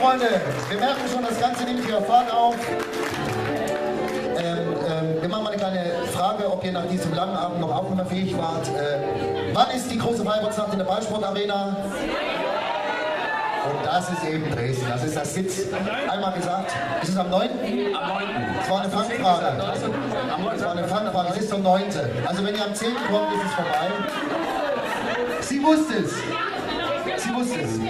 Freunde, wir merken schon, das Ganze nimmt hier Fahrt auf. Ähm, ähm, wir machen mal eine kleine Frage, ob ihr nach diesem langen Abend noch aufnahmefähig wart. Äh, wann ist die große Weibertsnacht in der Ballsportarena? Und das ist eben Dresden, das ist das Sitz. Einmal gesagt, ist es am 9.? Am 9. Es war eine Fangfrage. Es war eine Fangfrage, es ist am 9. Also wenn ihr am 10. kommt, ist es vorbei. Sie wusste es. Sie wusste es.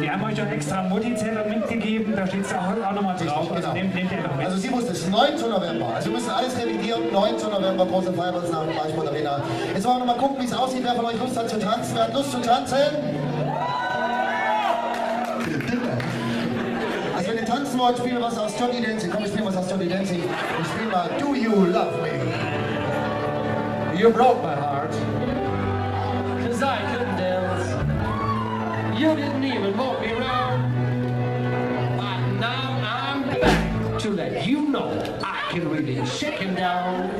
Wir haben euch schon extra Mutti-Zettel mitgegeben, da steht es auch, auch nochmal drauf. Also Genau. nehmt, nehmt ihr noch mit. Also sie wusste es, 9. November. Also wir müssen alles revidieren. 9. November, große im Weißbrot Arena. Jetzt wollen wir noch mal gucken, wie es aussieht. Wer von euch Lust hat zu tanzen? Wer hat Lust zu tanzen? Also wenn ihr tanzen wollt, spielen wir was aus Johnny Dancing. Komm, wir spielen was aus Johnny Dancing. Wir spielen mal Do You Love Me? You broke my heart. Cause I couldn't dance. You didn't even walk me round. But now I'm back to let you know I can really shake him down.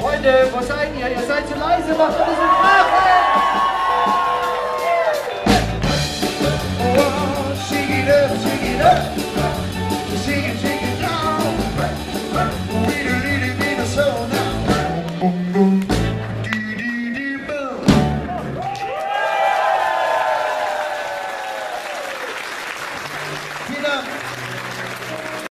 Freunde, wo seid? Ihr seid zu leise, macht ein bisschen Krach! up, shake it up.